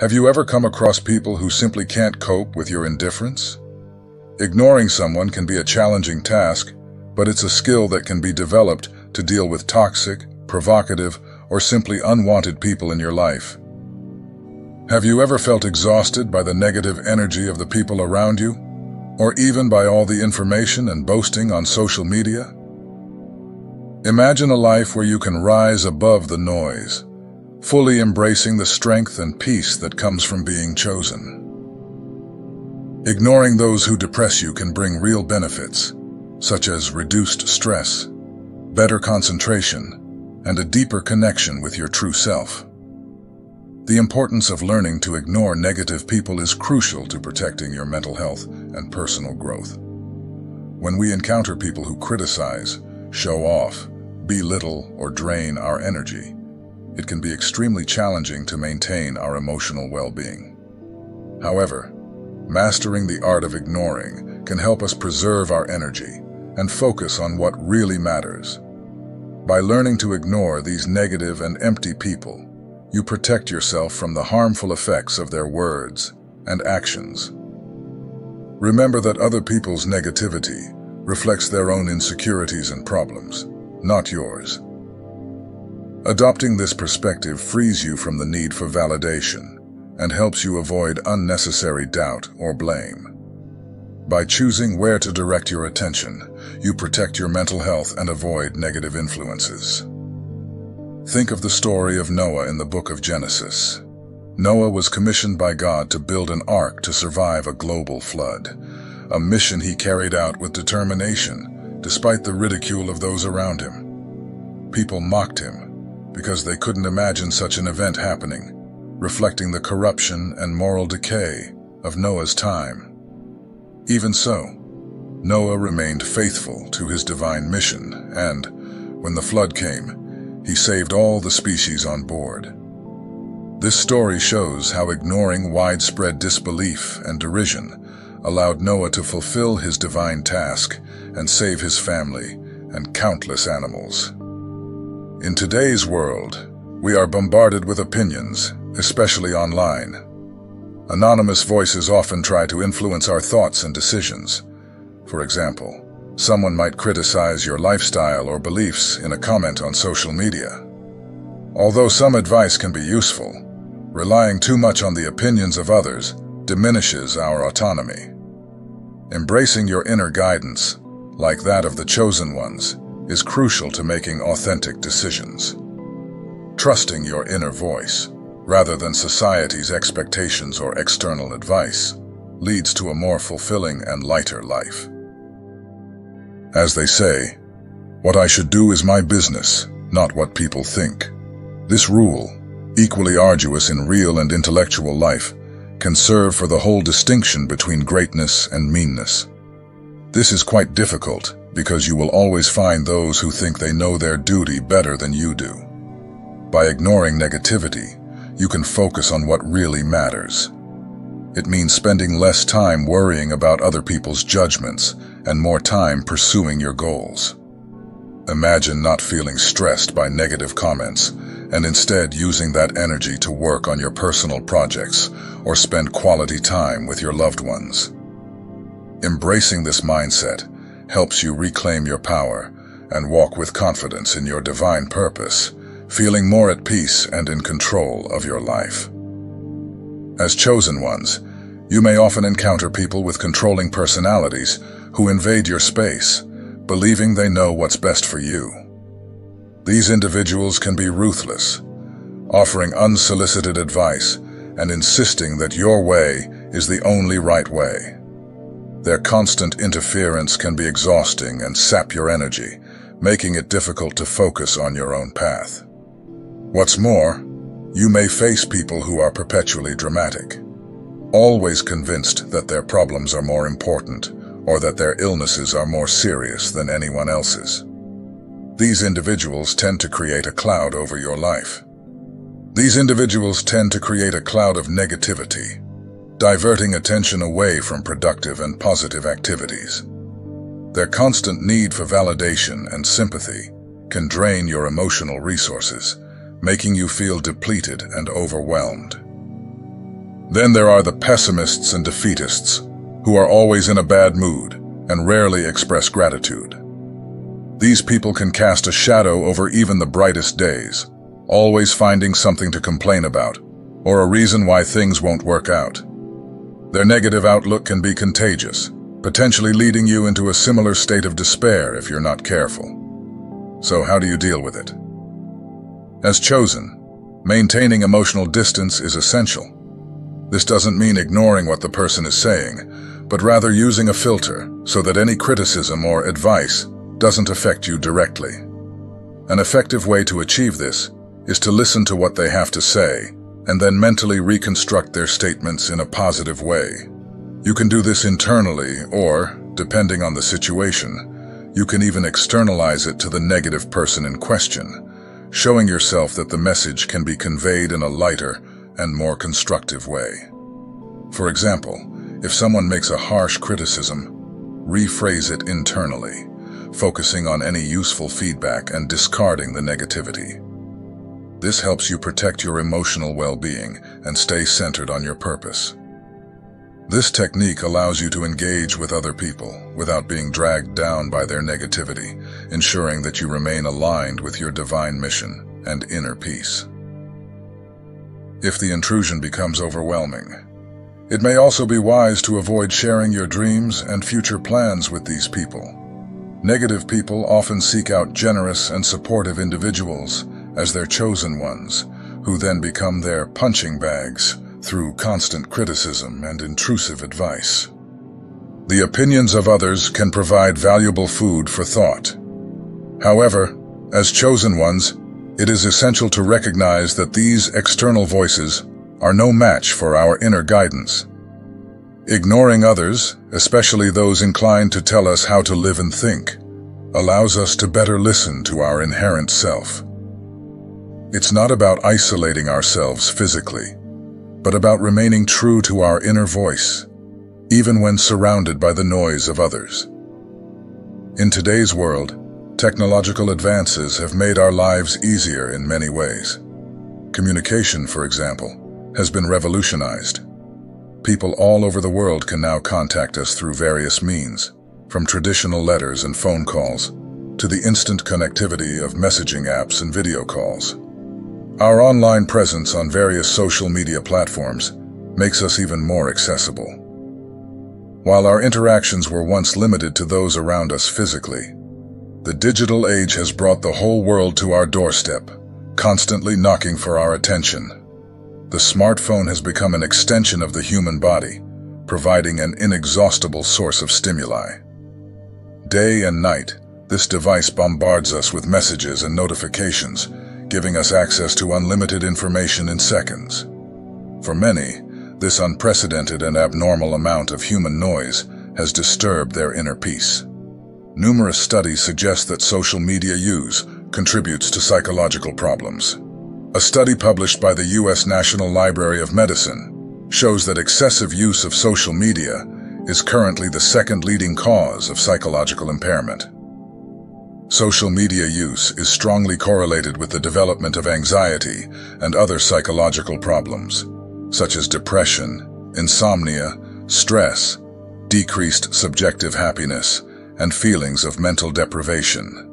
Have you ever come across people who simply can't cope with your indifference? Ignoring someone can be a challenging task, but it's a skill that can be developed to deal with toxic, provocative, or simply unwanted people in your life. Have you ever felt exhausted by the negative energy of the people around you? Or even by all the information and boasting on social media? Imagine a life where you can rise above the noise, fully embracing the strength and peace that comes from being chosen. Ignoring those who depress you can bring real benefits, such as reduced stress, better concentration, and a deeper connection with your true self. The importance of learning to ignore negative people is crucial to protecting your mental health and personal growth. When we encounter people who criticize, show off, belittle, or drain our energy, it can be extremely challenging to maintain our emotional well-being. However, mastering the art of ignoring can help us preserve our energy and focus on what really matters. By learning to ignore these negative and empty people, you protect yourself from the harmful effects of their words and actions. Remember that other people's negativity reflects their own insecurities and problems, not yours. Adopting this perspective frees you from the need for validation and helps you avoid unnecessary doubt or blame. By choosing where to direct your attention, you protect your mental health and avoid negative influences. Think of the story of Noah in the book of Genesis. Noah was commissioned by God to build an ark to survive a global flood, a mission he carried out with determination, despite the ridicule of those around him. People mocked him, because they couldn't imagine such an event happening, reflecting the corruption and moral decay of Noah's time. Even so, Noah remained faithful to his divine mission and, when the flood came, he saved all the species on board. This story shows how ignoring widespread disbelief and derision allowed Noah to fulfill his divine task and save his family and countless animals. In today's world, we are bombarded with opinions, especially online. Anonymous voices often try to influence our thoughts and decisions. For example, someone might criticize your lifestyle or beliefs in a comment on social media. Although some advice can be useful, relying too much on the opinions of others diminishes our autonomy. Embracing your inner guidance, like that of the chosen ones, is crucial to making authentic decisions. Trusting your inner voice, rather than society's expectations or external advice, leads to a more fulfilling and lighter life. As they say, what I should do is my business, not what people think. This rule, equally arduous in real and intellectual life, can serve for the whole distinction between greatness and meanness. This is quite difficult because you will always find those who think they know their duty better than you do. By ignoring negativity, you can focus on what really matters. It means spending less time worrying about other people's judgments and more time pursuing your goals. Imagine not feeling stressed by negative comments and instead using that energy to work on your personal projects or spend quality time with your loved ones. Embracing this mindset helps you reclaim your power and walk with confidence in your divine purpose, feeling more at peace and in control of your life. As chosen ones, you may often encounter people with controlling personalities who invade your space, believing they know what's best for you. These individuals can be ruthless, offering unsolicited advice and insisting that your way is the only right way. Their constant interference can be exhausting and sap your energy, making it difficult to focus on your own path. What's more, you may face people who are perpetually dramatic, always convinced that their problems are more important or that their illnesses are more serious than anyone else's. These individuals tend to create a cloud over your life. These individuals tend to create a cloud of negativity, diverting attention away from productive and positive activities. Their constant need for validation and sympathy can drain your emotional resources, making you feel depleted and overwhelmed. Then there are the pessimists and defeatists, who are always in a bad mood and rarely express gratitude. These people can cast a shadow over even the brightest days, always finding something to complain about, or a reason why things won't work out. Their negative outlook can be contagious, potentially leading you into a similar state of despair if you're not careful. So how do you deal with it? As chosen, maintaining emotional distance is essential. This doesn't mean ignoring what the person is saying, but rather using a filter so that any criticism or advice doesn't affect you directly. An effective way to achieve this is to listen to what they have to say and then mentally reconstruct their statements in a positive way. You can do this internally or, depending on the situation, you can even externalize it to the negative person in question, showing yourself that the message can be conveyed in a lighter and more constructive way. For example, if someone makes a harsh criticism, rephrase it internally, focusing on any useful feedback and discarding the negativity. This helps you protect your emotional well-being and stay centered on your purpose. This technique allows you to engage with other people without being dragged down by their negativity, ensuring that you remain aligned with your divine mission and inner peace if the intrusion becomes overwhelming. It may also be wise to avoid sharing your dreams and future plans with these people. Negative people often seek out generous and supportive individuals as their chosen ones, who then become their punching bags through constant criticism and intrusive advice. The opinions of others can provide valuable food for thought. However, as chosen ones, it is essential to recognize that these external voices are no match for our inner guidance. Ignoring others, especially those inclined to tell us how to live and think, allows us to better listen to our inherent self. It's not about isolating ourselves physically, but about remaining true to our inner voice, even when surrounded by the noise of others. In today's world, Technological advances have made our lives easier in many ways. Communication, for example, has been revolutionized. People all over the world can now contact us through various means, from traditional letters and phone calls to the instant connectivity of messaging apps and video calls. Our online presence on various social media platforms makes us even more accessible. While our interactions were once limited to those around us physically, the digital age has brought the whole world to our doorstep, constantly knocking for our attention. The smartphone has become an extension of the human body, providing an inexhaustible source of stimuli. Day and night, this device bombards us with messages and notifications, giving us access to unlimited information in seconds. For many, this unprecedented and abnormal amount of human noise has disturbed their inner peace. Numerous studies suggest that social media use contributes to psychological problems. A study published by the U.S. National Library of Medicine shows that excessive use of social media is currently the second leading cause of psychological impairment. Social media use is strongly correlated with the development of anxiety and other psychological problems, such as depression, insomnia, stress, decreased subjective happiness, and feelings of mental deprivation.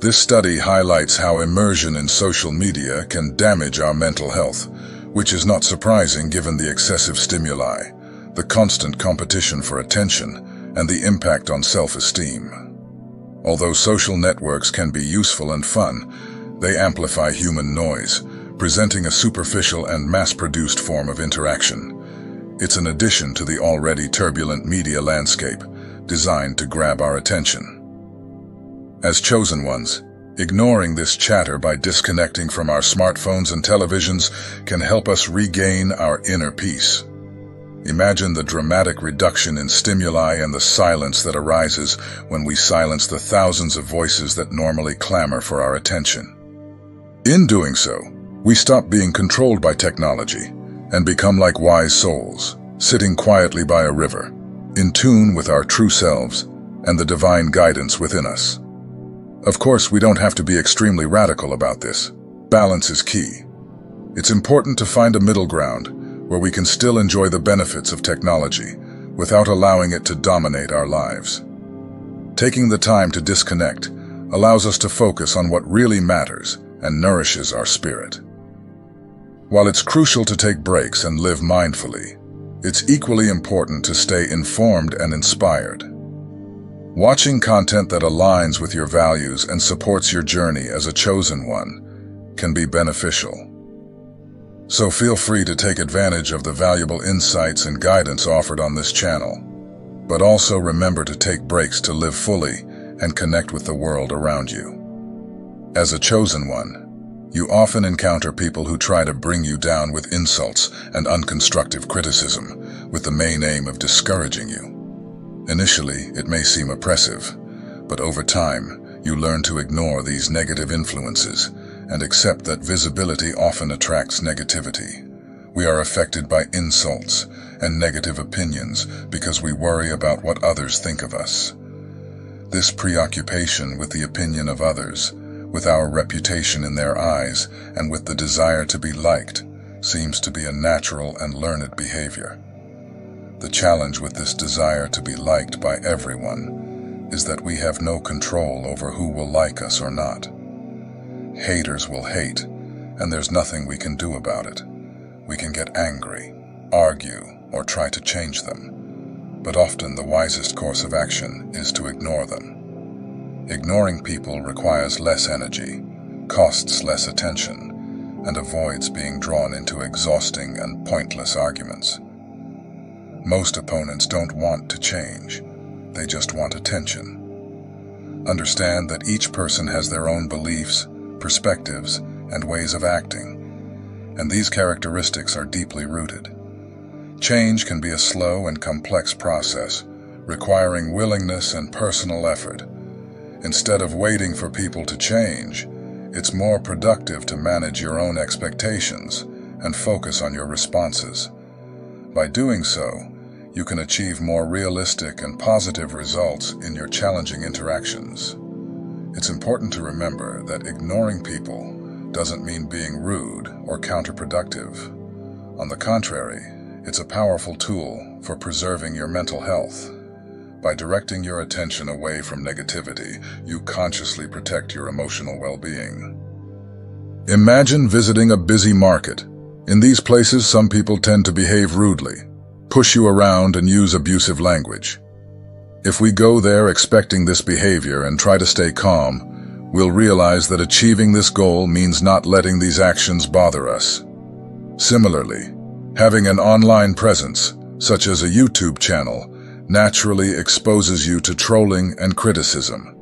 This study highlights how immersion in social media can damage our mental health, which is not surprising given the excessive stimuli, the constant competition for attention, and the impact on self-esteem. Although social networks can be useful and fun, they amplify human noise, presenting a superficial and mass-produced form of interaction. It's an addition to the already turbulent media landscape, designed to grab our attention. As chosen ones, ignoring this chatter by disconnecting from our smartphones and televisions can help us regain our inner peace. Imagine the dramatic reduction in stimuli and the silence that arises when we silence the thousands of voices that normally clamor for our attention. In doing so, we stop being controlled by technology and become like wise souls, sitting quietly by a river, in tune with our true selves and the divine guidance within us. Of course, we don't have to be extremely radical about this. Balance is key. It's important to find a middle ground, where we can still enjoy the benefits of technology without allowing it to dominate our lives. Taking the time to disconnect allows us to focus on what really matters and nourishes our spirit. While it's crucial to take breaks and live mindfully, it's equally important to stay informed and inspired. Watching content that aligns with your values and supports your journey as a chosen one can be beneficial. So feel free to take advantage of the valuable insights and guidance offered on this channel. But also remember to take breaks to live fully and connect with the world around you. As a chosen one, you often encounter people who try to bring you down with insults and unconstructive criticism with the main aim of discouraging you. Initially, it may seem oppressive, but over time, you learn to ignore these negative influences and accept that visibility often attracts negativity. We are affected by insults and negative opinions because we worry about what others think of us. This preoccupation with the opinion of others, with our reputation in their eyes, and with the desire to be liked, seems to be a natural and learned behavior. The challenge with this desire to be liked by everyone is that we have no control over who will like us or not. Haters will hate, and there's nothing we can do about it. We can get angry, argue, or try to change them. But often the wisest course of action is to ignore them. Ignoring people requires less energy, costs less attention, and avoids being drawn into exhausting and pointless arguments. Most opponents don't want to change. They just want attention. Understand that each person has their own beliefs, perspectives, and ways of acting, and these characteristics are deeply rooted. Change can be a slow and complex process, requiring willingness and personal effort. Instead of waiting for people to change, it's more productive to manage your own expectations and focus on your responses. By doing so, you can achieve more realistic and positive results in your challenging interactions. It's important to remember that ignoring people doesn't mean being rude or counterproductive. On the contrary, it's a powerful tool for preserving your mental health. By directing your attention away from negativity, you consciously protect your emotional well-being. Imagine visiting a busy market in these places, some people tend to behave rudely, push you around and use abusive language. If we go there expecting this behavior and try to stay calm, we'll realize that achieving this goal means not letting these actions bother us. Similarly, having an online presence, such as a YouTube channel, naturally exposes you to trolling and criticism.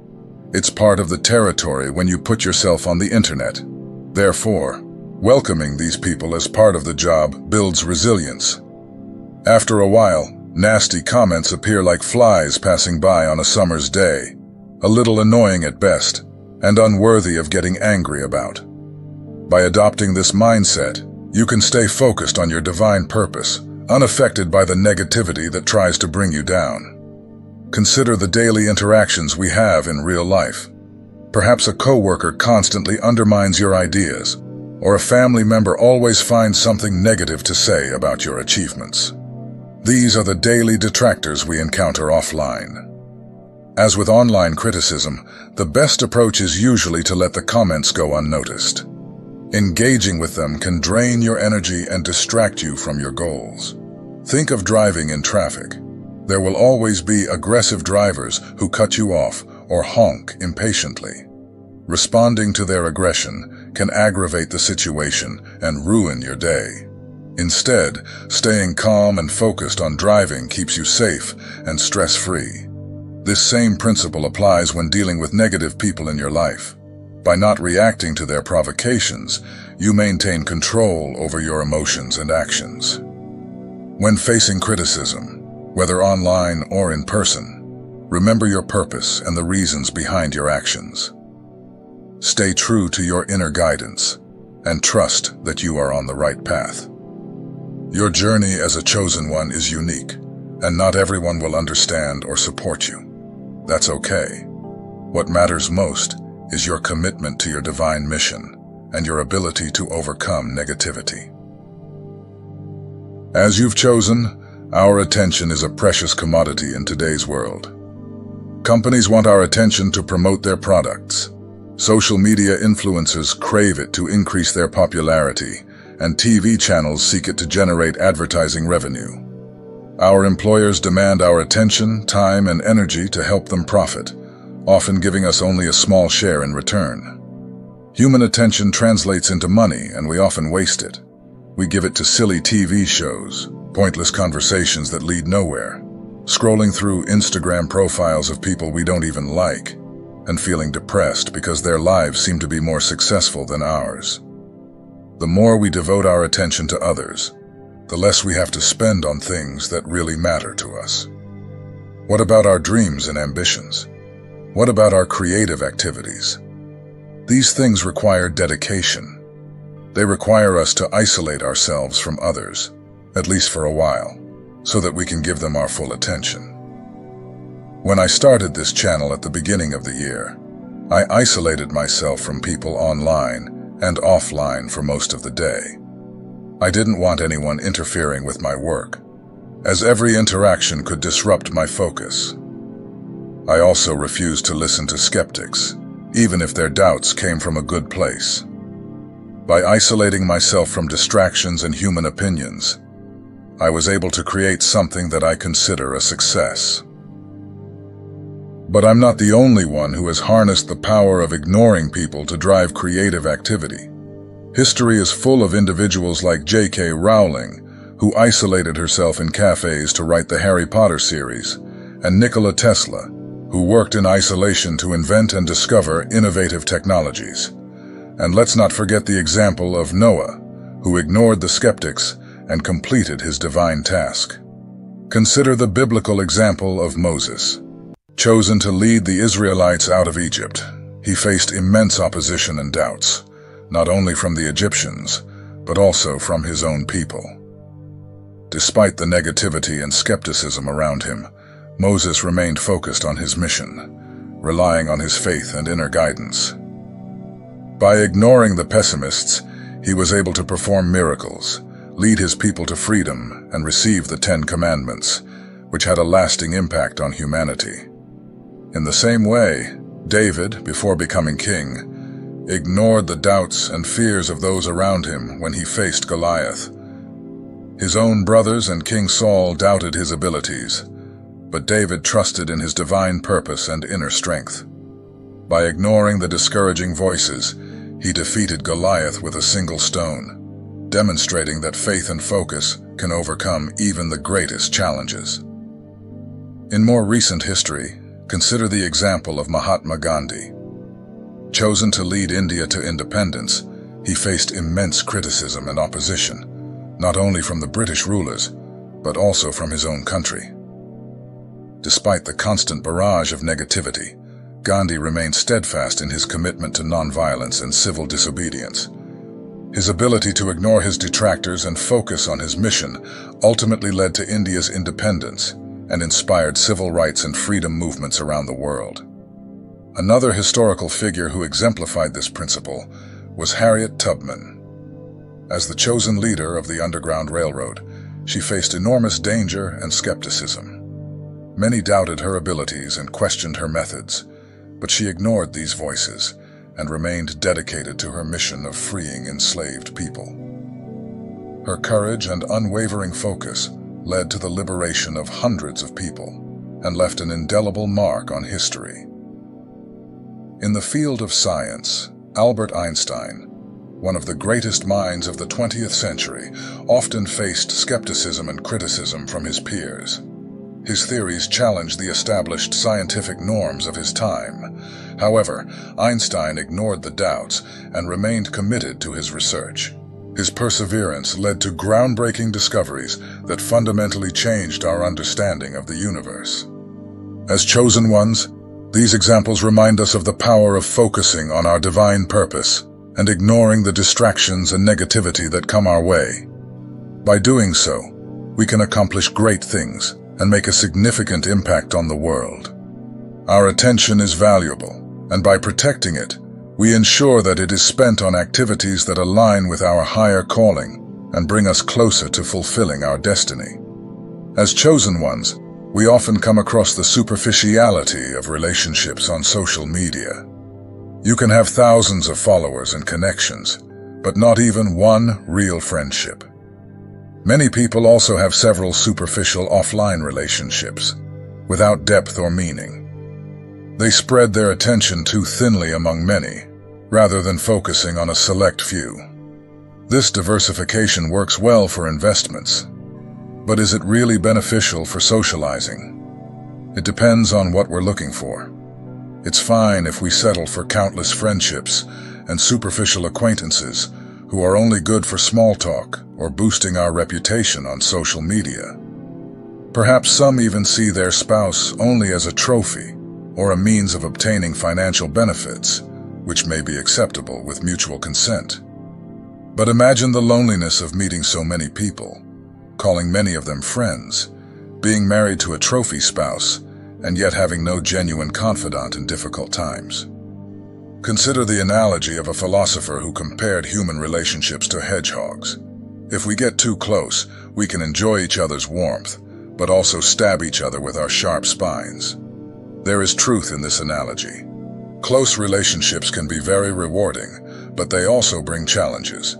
It's part of the territory when you put yourself on the internet. Therefore, Welcoming these people as part of the job builds resilience. After a while, nasty comments appear like flies passing by on a summer's day, a little annoying at best, and unworthy of getting angry about. By adopting this mindset, you can stay focused on your divine purpose, unaffected by the negativity that tries to bring you down. Consider the daily interactions we have in real life. Perhaps a coworker constantly undermines your ideas, or a family member always finds something negative to say about your achievements. These are the daily detractors we encounter offline. As with online criticism, the best approach is usually to let the comments go unnoticed. Engaging with them can drain your energy and distract you from your goals. Think of driving in traffic. There will always be aggressive drivers who cut you off or honk impatiently. Responding to their aggression can aggravate the situation and ruin your day. Instead, staying calm and focused on driving keeps you safe and stress-free. This same principle applies when dealing with negative people in your life. By not reacting to their provocations, you maintain control over your emotions and actions. When facing criticism, whether online or in person, remember your purpose and the reasons behind your actions. Stay true to your inner guidance and trust that you are on the right path. Your journey as a chosen one is unique, and not everyone will understand or support you. That's okay. What matters most is your commitment to your divine mission and your ability to overcome negativity. As you've chosen, our attention is a precious commodity in today's world. Companies want our attention to promote their products. Social media influencers crave it to increase their popularity, and TV channels seek it to generate advertising revenue. Our employers demand our attention, time, and energy to help them profit, often giving us only a small share in return. Human attention translates into money, and we often waste it. We give it to silly TV shows, pointless conversations that lead nowhere, scrolling through Instagram profiles of people we don't even like, and feeling depressed because their lives seem to be more successful than ours. The more we devote our attention to others, the less we have to spend on things that really matter to us. What about our dreams and ambitions? What about our creative activities? These things require dedication. They require us to isolate ourselves from others, at least for a while, so that we can give them our full attention. When I started this channel at the beginning of the year, I isolated myself from people online and offline for most of the day. I didn't want anyone interfering with my work, as every interaction could disrupt my focus. I also refused to listen to skeptics even if their doubts came from a good place. By isolating myself from distractions and human opinions, I was able to create something that I consider a success. But I'm not the only one who has harnessed the power of ignoring people to drive creative activity. History is full of individuals like J.K. Rowling, who isolated herself in cafes to write the Harry Potter series, and Nikola Tesla, who worked in isolation to invent and discover innovative technologies. And let's not forget the example of Noah, who ignored the skeptics and completed his divine task. Consider the biblical example of Moses. Chosen to lead the Israelites out of Egypt, he faced immense opposition and doubts, not only from the Egyptians, but also from his own people. Despite the negativity and skepticism around him, Moses remained focused on his mission, relying on his faith and inner guidance. By ignoring the pessimists, he was able to perform miracles, lead his people to freedom, and receive the Ten Commandments, which had a lasting impact on humanity. In the same way, David, before becoming king, ignored the doubts and fears of those around him when he faced Goliath. His own brothers and King Saul doubted his abilities, but David trusted in his divine purpose and inner strength. By ignoring the discouraging voices, he defeated Goliath with a single stone, demonstrating that faith and focus can overcome even the greatest challenges. In more recent history, consider the example of Mahatma Gandhi. Chosen to lead India to independence, he faced immense criticism and opposition, not only from the British rulers, but also from his own country. Despite the constant barrage of negativity, Gandhi remained steadfast in his commitment to nonviolence and civil disobedience. His ability to ignore his detractors and focus on his mission ultimately led to India's independence and inspired civil rights and freedom movements around the world. Another historical figure who exemplified this principle was Harriet Tubman. As the chosen leader of the Underground Railroad, she faced enormous danger and skepticism. Many doubted her abilities and questioned her methods, but she ignored these voices and remained dedicated to her mission of freeing enslaved people. Her courage and unwavering focus led to the liberation of hundreds of people and left an indelible mark on history. In the field of science, Albert Einstein, one of the greatest minds of the 20th century, often faced skepticism and criticism from his peers. His theories challenged the established scientific norms of his time. However, Einstein ignored the doubts and remained committed to his research. His perseverance led to groundbreaking discoveries that fundamentally changed our understanding of the universe. As chosen ones, these examples remind us of the power of focusing on our divine purpose and ignoring the distractions and negativity that come our way. By doing so, we can accomplish great things and make a significant impact on the world. Our attention is valuable, and by protecting it, we ensure that it is spent on activities that align with our higher calling and bring us closer to fulfilling our destiny. As chosen ones, we often come across the superficiality of relationships on social media. You can have thousands of followers and connections, but not even one real friendship. Many people also have several superficial offline relationships, without depth or meaning. They spread their attention too thinly among many, rather than focusing on a select few. This diversification works well for investments, but is it really beneficial for socializing? It depends on what we're looking for. It's fine if we settle for countless friendships and superficial acquaintances who are only good for small talk or boosting our reputation on social media. Perhaps some even see their spouse only as a trophy or a means of obtaining financial benefits, which may be acceptable with mutual consent. But imagine the loneliness of meeting so many people, calling many of them friends, being married to a trophy spouse, and yet having no genuine confidant in difficult times. Consider the analogy of a philosopher who compared human relationships to hedgehogs. If we get too close, we can enjoy each other's warmth, but also stab each other with our sharp spines. There is truth in this analogy. Close relationships can be very rewarding, but they also bring challenges.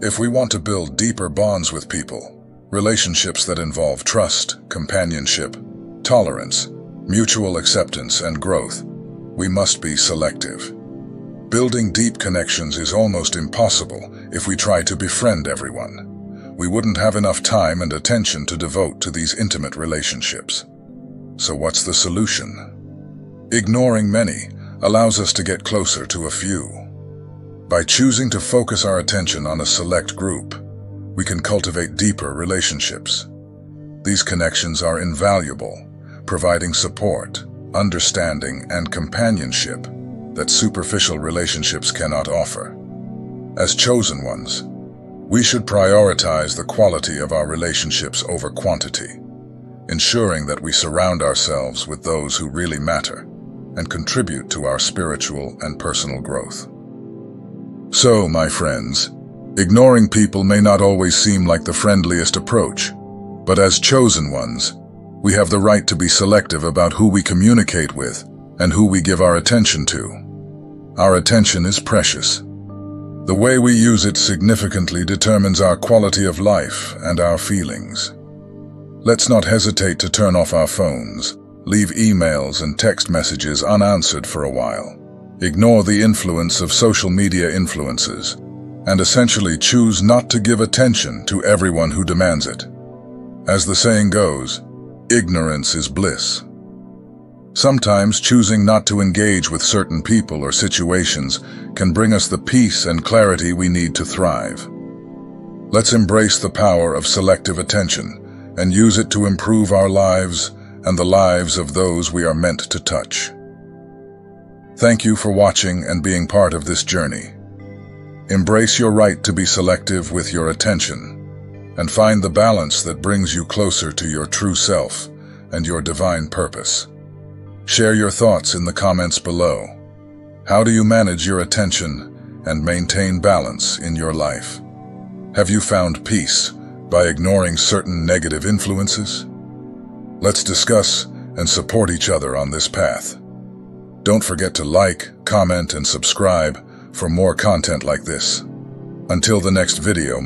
If we want to build deeper bonds with people, relationships that involve trust, companionship, tolerance, mutual acceptance, and growth, we must be selective. Building deep connections is almost impossible if we try to befriend everyone. We wouldn't have enough time and attention to devote to these intimate relationships. So what's the solution? Ignoring many allows us to get closer to a few. By choosing to focus our attention on a select group, we can cultivate deeper relationships. These connections are invaluable, providing support, understanding, and companionship that superficial relationships cannot offer. As chosen ones, we should prioritize the quality of our relationships over quantity, ensuring that we surround ourselves with those who really matter and contribute to our spiritual and personal growth. So, my friends, ignoring people may not always seem like the friendliest approach, but as chosen ones, we have the right to be selective about who we communicate with and who we give our attention to. Our attention is precious. The way we use it significantly determines our quality of life and our feelings. Let's not hesitate to turn off our phones, leave emails and text messages unanswered for a while, ignore the influence of social media influences, and essentially choose not to give attention to everyone who demands it. As the saying goes, ignorance is bliss. Sometimes choosing not to engage with certain people or situations can bring us the peace and clarity we need to thrive. Let's embrace the power of selective attention and use it to improve our lives and the lives of those we are meant to touch. Thank you for watching and being part of this journey. Embrace your right to be selective with your attention and find the balance that brings you closer to your true self and your divine purpose. Share your thoughts in the comments below. How do you manage your attention and maintain balance in your life? Have you found peace by ignoring certain negative influences? Let's discuss and support each other on this path. Don't forget to like, comment, and subscribe for more content like this. Until the next video, my